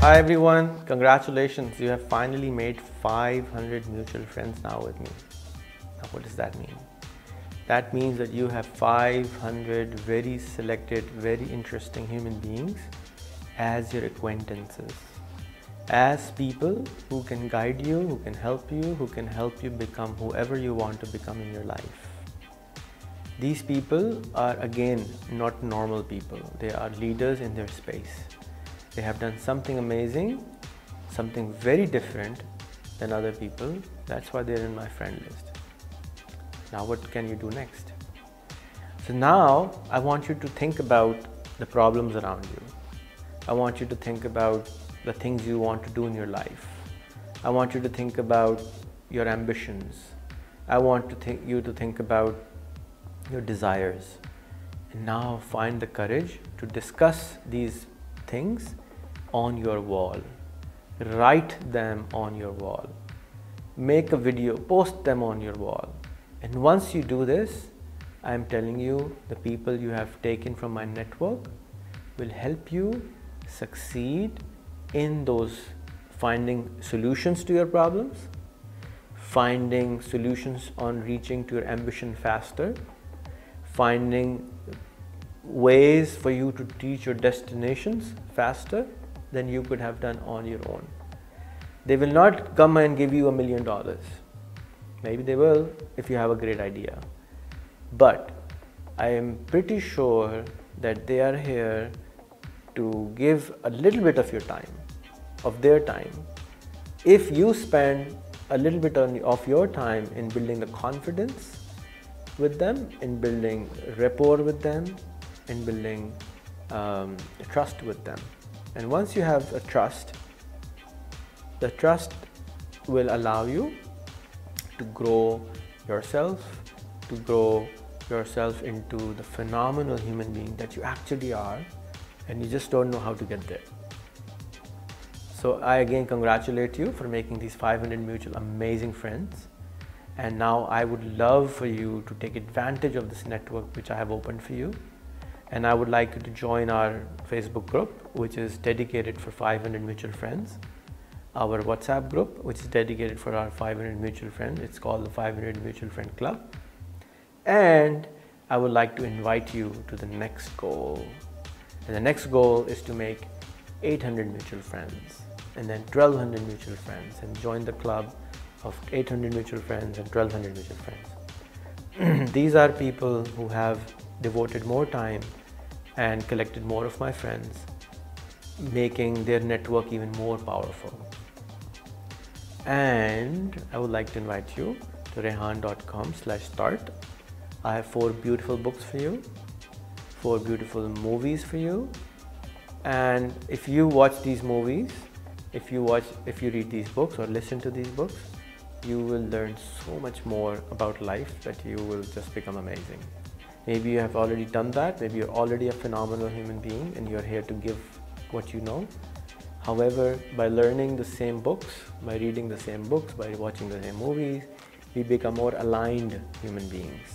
Hi everyone, congratulations. You have finally made 500 mutual friends now with me. Now, what does that mean? That means that you have 500 very selected, very interesting human beings as your acquaintances, as people who can guide you, who can help you, who can help you become whoever you want to become in your life. These people are again not normal people, they are leaders in their space. They have done something amazing, something very different than other people. That's why they're in my friend list. Now, what can you do next? So, now I want you to think about the problems around you. I want you to think about the things you want to do in your life. I want you to think about your ambitions. I want to think you to think about your desires. And now find the courage to discuss these things on your wall. Write them on your wall. Make a video, post them on your wall. And once you do this, I am telling you, the people you have taken from my network will help you succeed in those finding solutions to your problems, finding solutions on reaching to your ambition faster, finding ways for you to reach your destinations faster than you could have done on your own. They will not come and give you a million dollars Maybe they will if you have a great idea. But I am pretty sure that they are here to give a little bit of your time, of their time. If you spend a little bit of your time in building the confidence with them, in building rapport with them, in building um, trust with them. And once you have a trust, the trust will allow you to grow yourself, to grow yourself into the phenomenal human being that you actually are, and you just don't know how to get there. So, I again congratulate you for making these 500 mutual amazing friends. And now I would love for you to take advantage of this network which I have opened for you. And I would like you to join our Facebook group, which is dedicated for 500 mutual friends our WhatsApp group, which is dedicated for our 500 mutual friends. It's called the 500 Mutual Friend Club. And I would like to invite you to the next goal. And the next goal is to make 800 mutual friends and then 1200 mutual friends and join the club of 800 mutual friends and 1200 mutual friends. These are people who have devoted more time and collected more of my friends, making their network even more powerful and I would like to invite you to rehan.com slash start. I have four beautiful books for you, four beautiful movies for you. And if you watch these movies, if you watch, if you read these books or listen to these books, you will learn so much more about life that you will just become amazing. Maybe you have already done that. Maybe you're already a phenomenal human being and you're here to give what you know. However, by learning the same books, by reading the same books, by watching the same movies, we become more aligned human beings.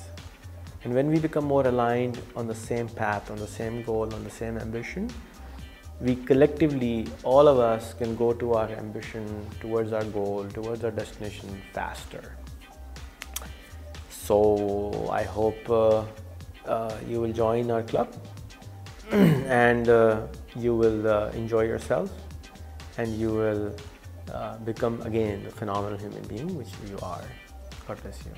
And when we become more aligned on the same path, on the same goal, on the same ambition, we collectively, all of us, can go to our ambition, towards our goal, towards our destination faster. So I hope uh, you will join our club and uh, you will uh, enjoy yourself and you will uh, become again a phenomenal human being, which you are. God bless you.